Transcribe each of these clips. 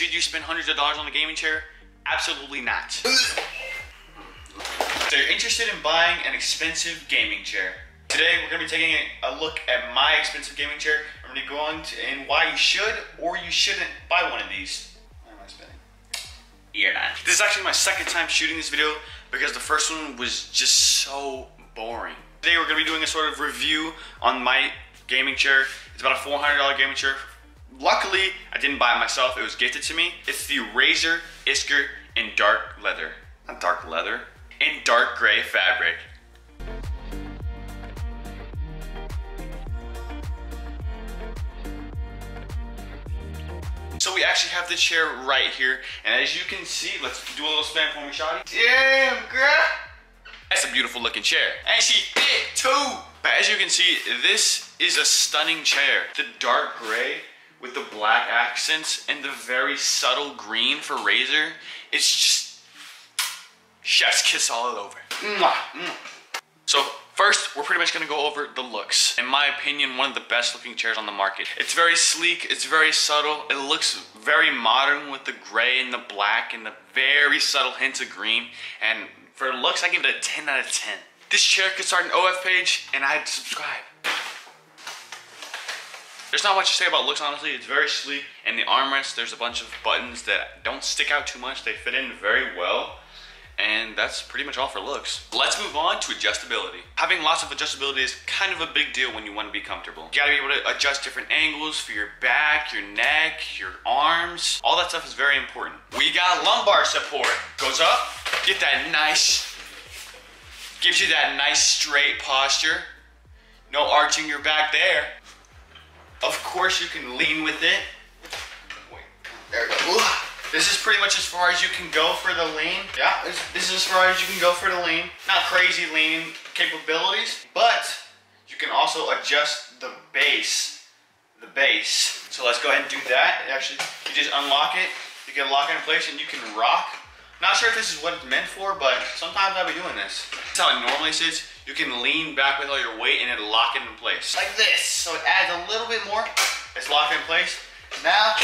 Should you spend hundreds of dollars on a gaming chair? Absolutely not. so you're interested in buying an expensive gaming chair. Today we're gonna be taking a look at my expensive gaming chair. I'm gonna go on to and why you should or you shouldn't buy one of these. Why am I spinning? You're not. This is actually my second time shooting this video because the first one was just so boring. Today we're gonna be doing a sort of review on my gaming chair. It's about a $400 gaming chair. Luckily, I didn't buy it myself. It was gifted to me. It's the Razer Iskur in dark leather. Not dark leather. In dark gray fabric. So we actually have the chair right here. And as you can see, let's do a little spin for me, Shotty. Damn, girl. That's a beautiful looking chair. And she fit too. But as you can see, this is a stunning chair. The dark gray with the black accents and the very subtle green for Razer. It's just chef's kiss all over. Mwah, mwah. So first, we're pretty much gonna go over the looks. In my opinion, one of the best looking chairs on the market. It's very sleek, it's very subtle. It looks very modern with the gray and the black and the very subtle hints of green. And for looks, I give it a 10 out of 10. This chair could start an OF page and I'd subscribe. There's not much to say about looks, honestly. It's very sleek. And the armrest, there's a bunch of buttons that don't stick out too much. They fit in very well. And that's pretty much all for looks. Let's move on to adjustability. Having lots of adjustability is kind of a big deal when you want to be comfortable. You gotta be able to adjust different angles for your back, your neck, your arms. All that stuff is very important. We got lumbar support. Goes up, get that nice, gives you that nice straight posture. No arching your back there. Of course you can lean with it. Wait, there we go. This is pretty much as far as you can go for the lean. Yeah, this, this is as far as you can go for the lean. Not crazy leaning capabilities, but you can also adjust the base, the base. So let's go ahead and do that. Actually, you just unlock it, you can lock it in place and you can rock. Not sure if this is what it's meant for, but sometimes I'll be doing this. That's how it normally sits. You can lean back with all your weight and it'll lock it in place. Like this. So it adds a little bit more. It's locked in place. Now,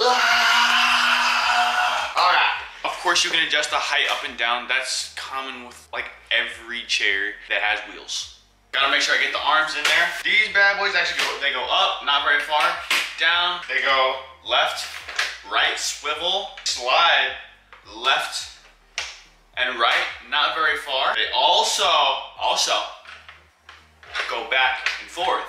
ah! all right. Of course, you can adjust the height up and down. That's common with like every chair that has wheels. Gotta make sure I get the arms in there. These bad boys actually go, they go up, not very far. Down, they go left, right, swivel, slide, left, and right, not very far. They also, also go back and forth.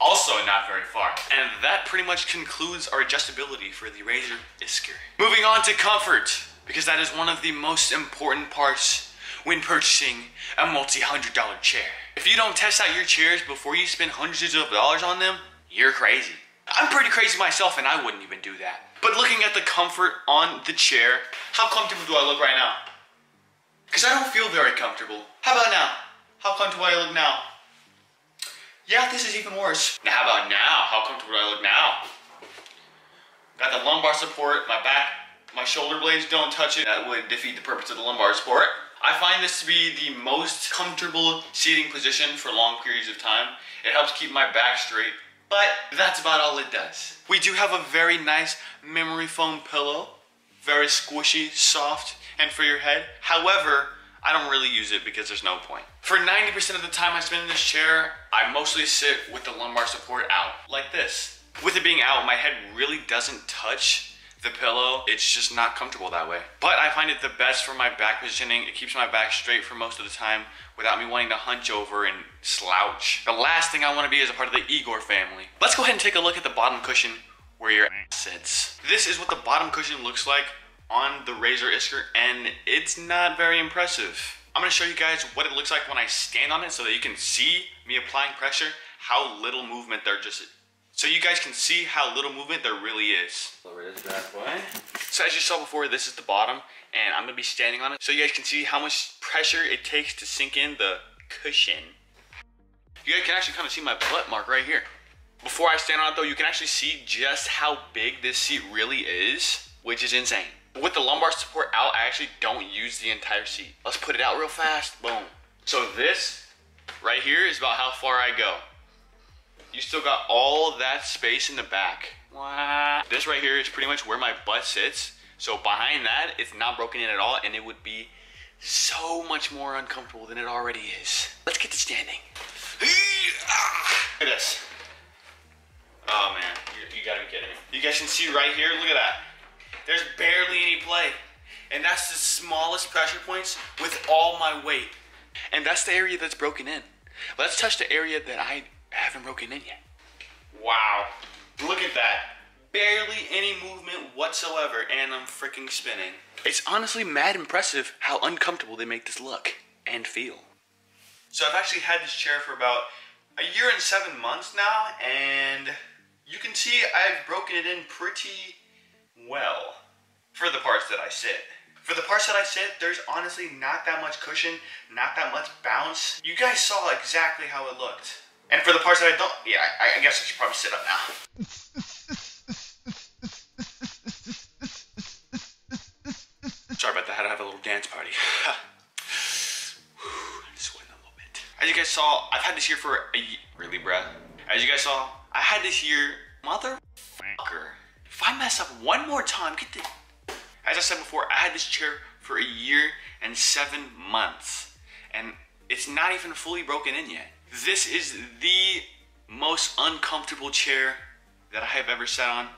Also not very far. And that pretty much concludes our adjustability for the Razer Iskur. Moving on to comfort, because that is one of the most important parts when purchasing a multi-hundred dollar chair. If you don't test out your chairs before you spend hundreds of dollars on them, you're crazy. I'm pretty crazy myself and I wouldn't even do that. But looking at the comfort on the chair, how comfortable do I look right now? Because I don't feel very comfortable. How about now? How comfortable do I look now? Yeah, this is even worse. Now, how about now? How comfortable do I look now? Got the lumbar support, my back, my shoulder blades don't touch it. That would defeat the purpose of the lumbar support. I find this to be the most comfortable seating position for long periods of time. It helps keep my back straight, but that's about all it does. We do have a very nice memory foam pillow. Very squishy, soft, and for your head. However, I don't really use it because there's no point. For 90% of the time I spend in this chair, I mostly sit with the lumbar support out, like this. With it being out, my head really doesn't touch the pillow. It's just not comfortable that way. But I find it the best for my back positioning. It keeps my back straight for most of the time without me wanting to hunch over and slouch. The last thing I want to be is a part of the Igor family. Let's go ahead and take a look at the bottom cushion where your ass sits. This is what the bottom cushion looks like on the Razer Iskur and it's not very impressive. I'm gonna show you guys what it looks like when I stand on it so that you can see me applying pressure, how little movement there just is. So you guys can see how little movement there really is. Lower this. So as you saw before, this is the bottom and I'm gonna be standing on it so you guys can see how much pressure it takes to sink in the cushion. You guys can actually kind of see my butt mark right here. Before I stand on it though, you can actually see just how big this seat really is, which is insane. With the lumbar support out, I actually don't use the entire seat. Let's put it out real fast, boom. So this right here is about how far I go. You still got all that space in the back. Wah. This right here is pretty much where my butt sits. So behind that, it's not broken in at all, and it would be so much more uncomfortable than it already is. Let's get to standing. Look at this. Oh man, you, you, gotta be kidding me. You guys can see right here, look at that. There's barely any play. And that's the smallest pressure points with all my weight. And that's the area that's broken in. Let's touch the area that I haven't broken in yet. Wow, look at that. Barely any movement whatsoever, and I'm freaking spinning. It's honestly mad impressive how uncomfortable they make this look and feel. So I've actually had this chair for about a year and seven months now, and you can see I've broken it in pretty well for the parts that I sit. For the parts that I sit, there's honestly not that much cushion, not that much bounce. You guys saw exactly how it looked. And for the parts that I don't, yeah, I, I guess I should probably sit up now. Sorry about that, I had to have a little dance party. As you guys saw, I've had this here for a really, bruh. As you guys saw, I had this here, motherfucker. One more time, get the as I said before, I had this chair for a year and seven months, and it's not even fully broken in yet. This is the most uncomfortable chair that I have ever sat on,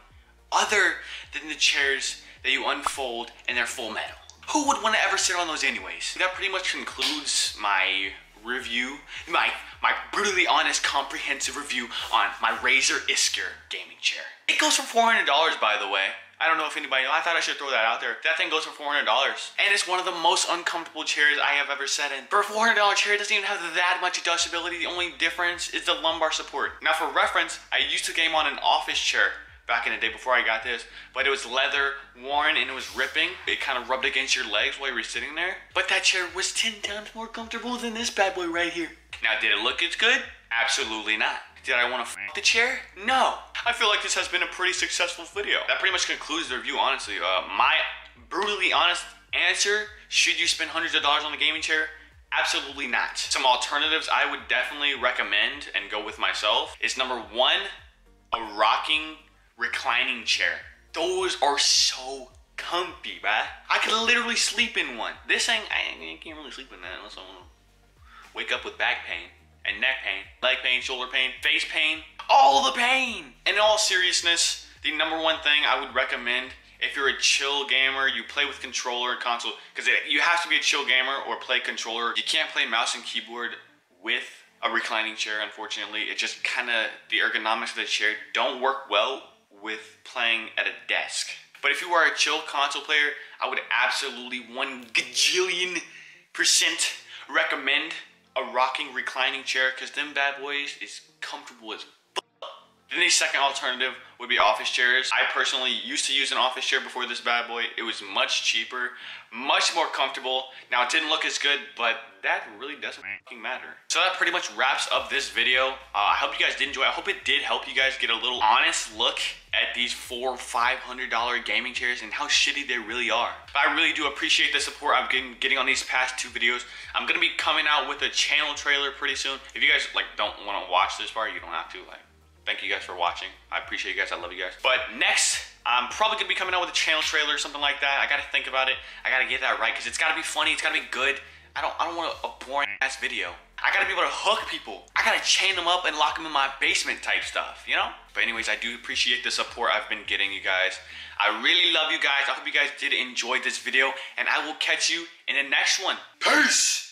other than the chairs that you unfold and they're full metal. Who would want to ever sit on those anyways? That pretty much concludes my review, my, my brutally honest, comprehensive review on my Razer Iskur gaming chair. It goes for $400 by the way. I don't know if anybody, I thought I should throw that out there. That thing goes for $400. And it's one of the most uncomfortable chairs I have ever sat in. For a $400 chair, it doesn't even have that much adjustability. The only difference is the lumbar support. Now for reference, I used to game on an office chair back in the day before I got this, but it was leather, worn, and it was ripping. It kind of rubbed against your legs while you were sitting there. But that chair was 10 times more comfortable than this bad boy right here. Now, did it look as good? Absolutely not. Did I want to f the chair? No. I feel like this has been a pretty successful video. That pretty much concludes the review, honestly. Uh, my brutally honest answer, should you spend hundreds of dollars on a gaming chair? Absolutely not. Some alternatives I would definitely recommend and go with myself is number one, a rocking reclining chair. Those are so comfy, bruh. I could literally sleep in one. This thing, I, I can't really sleep in that unless I want to wake up with back pain and neck pain, leg pain, shoulder pain, face pain, all the pain. And in all seriousness, the number one thing I would recommend if you're a chill gamer, you play with controller and console, because you have to be a chill gamer or play controller. You can't play mouse and keyboard with a reclining chair, unfortunately. It just kind of, the ergonomics of the chair don't work well with playing at a desk. But if you are a chill console player, I would absolutely one gajillion percent recommend a rocking reclining chair because them bad boys is comfortable as then the second alternative would be office chairs. I personally used to use an office chair before this bad boy. It was much cheaper, much more comfortable. Now it didn't look as good, but that really doesn't matter. So that pretty much wraps up this video. Uh, I hope you guys did enjoy. I hope it did help you guys get a little honest look at these four, five hundred dollar gaming chairs and how shitty they really are. But I really do appreciate the support I've been getting on these past two videos. I'm gonna be coming out with a channel trailer pretty soon. If you guys like don't want to watch this part, you don't have to. Like thank you guys for watching. I appreciate you guys. I love you guys. But next, I'm probably gonna be coming out with a channel trailer or something like that. I gotta think about it. I gotta get that right because it's gotta be funny. It's gotta be good. I don't, I don't want a boring ass video. I gotta be able to hook people. I gotta chain them up and lock them in my basement type stuff, you know? But anyways, I do appreciate the support I've been getting you guys. I really love you guys. I hope you guys did enjoy this video and I will catch you in the next one. Peace!